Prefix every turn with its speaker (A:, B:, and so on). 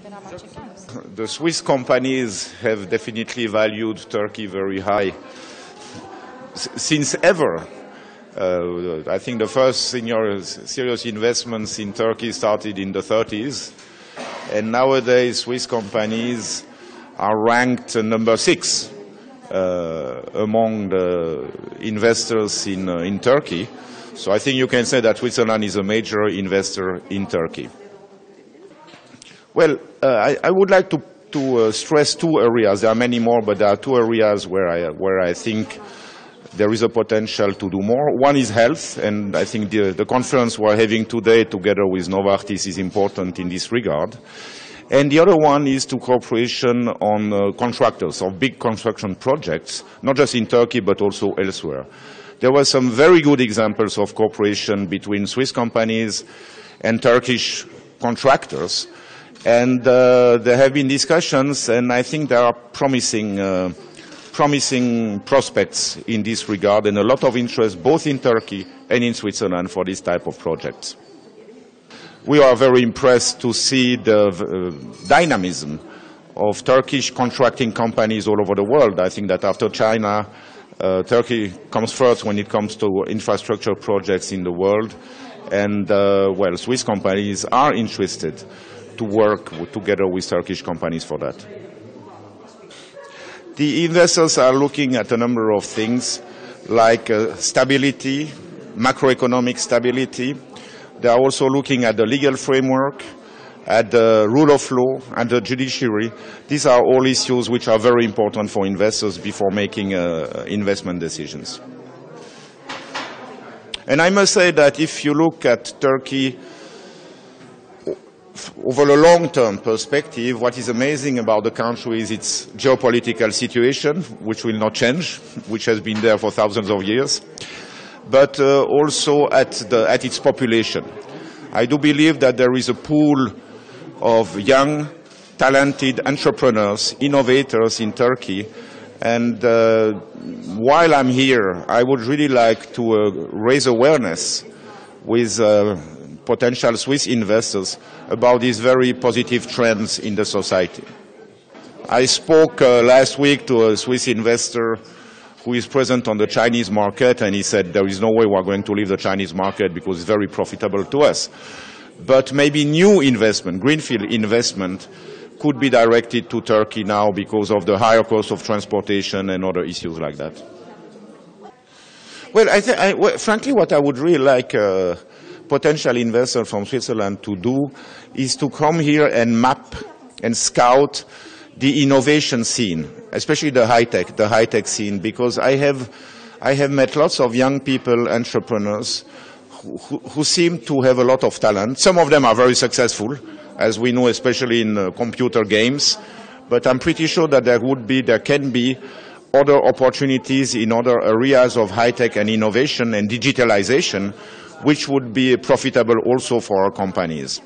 A: The Swiss companies have definitely valued Turkey very high since ever. Uh, I think the first serious investments in Turkey started in the 30s, and nowadays Swiss companies are ranked number six uh, among the investors in, uh, in Turkey. So I think you can say that Switzerland is a major investor in Turkey. Well, uh, I, I would like to, to uh, stress two areas. There are many more, but there are two areas where I, where I think there is a potential to do more. One is health, and I think the, the conference we're having today together with Novartis is important in this regard. And the other one is to cooperation on uh, contractors of big construction projects, not just in Turkey but also elsewhere. There were some very good examples of cooperation between Swiss companies and Turkish contractors, and uh, there have been discussions, and I think there are promising, uh, promising prospects in this regard, and a lot of interest both in Turkey and in Switzerland for this type of projects. We are very impressed to see the uh, dynamism of Turkish contracting companies all over the world. I think that after China, uh, Turkey comes first when it comes to infrastructure projects in the world. And, uh, well, Swiss companies are interested to work together with Turkish companies for that. The investors are looking at a number of things like uh, stability, macroeconomic stability. They are also looking at the legal framework, at the rule of law, and the judiciary. These are all issues which are very important for investors before making uh, investment decisions. And I must say that if you look at Turkey over a long-term perspective, what is amazing about the country is its geopolitical situation, which will not change, which has been there for thousands of years, but uh, also at, the, at its population. I do believe that there is a pool of young, talented entrepreneurs, innovators in Turkey, and uh, while I'm here, I would really like to uh, raise awareness with uh, potential Swiss investors about these very positive trends in the society. I spoke uh, last week to a Swiss investor who is present on the Chinese market, and he said there is no way we're going to leave the Chinese market because it's very profitable to us. But maybe new investment, greenfield investment, could be directed to Turkey now because of the higher cost of transportation and other issues like that. Well, I I, well, frankly, what I would really like uh, potential investors from Switzerland to do is to come here and map and scout the innovation scene, especially the high tech, the high tech scene, because I have, I have met lots of young people, entrepreneurs, who, who, who seem to have a lot of talent. Some of them are very successful, as we know, especially in uh, computer games. But I'm pretty sure that there would be, there can be other opportunities in other areas of high tech and innovation and digitalization, which would be profitable also for our companies.